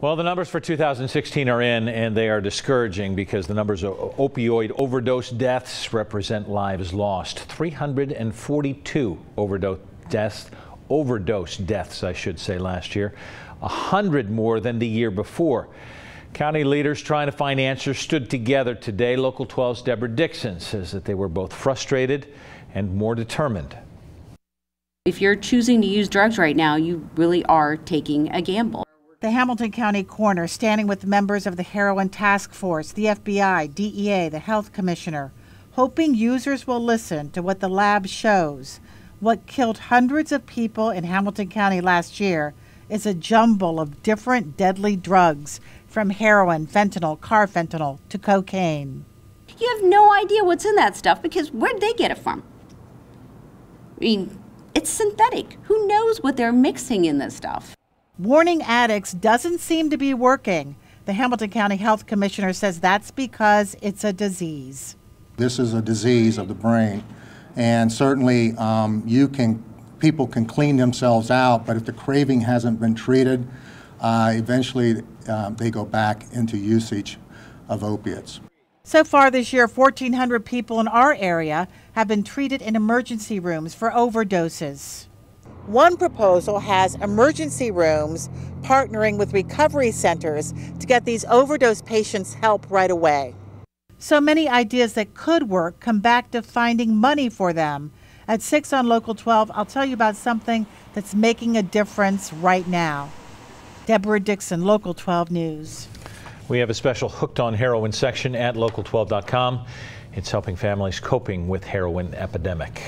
Well, the numbers for 2016 are in, and they are discouraging because the numbers of opioid overdose deaths represent lives lost. 342 overdose deaths, overdose deaths, I should say, last year, a hundred more than the year before. County leaders trying to find answers stood together today. Local 12's Deborah Dixon says that they were both frustrated and more determined. If you're choosing to use drugs right now, you really are taking a gamble. The Hamilton County coroner standing with members of the heroin task force, the FBI, DEA, the health commissioner, hoping users will listen to what the lab shows. What killed hundreds of people in Hamilton County last year is a jumble of different deadly drugs, from heroin, fentanyl, carfentanil to cocaine. You have no idea what's in that stuff because where'd they get it from? I mean, it's synthetic. Who knows what they're mixing in this stuff? Warning addicts doesn't seem to be working. The Hamilton County Health Commissioner says that's because it's a disease. This is a disease of the brain, and certainly um, you can people can clean themselves out, but if the craving hasn't been treated, uh, eventually uh, they go back into usage of opiates. So far this year, 1,400 people in our area have been treated in emergency rooms for overdoses. One proposal has emergency rooms partnering with recovery centers to get these overdose patients help right away. So many ideas that could work come back to finding money for them. At 6 on Local 12, I'll tell you about something that's making a difference right now. Deborah Dixon, Local 12 News. We have a special Hooked on Heroin section at local12.com. It's helping families coping with heroin epidemic.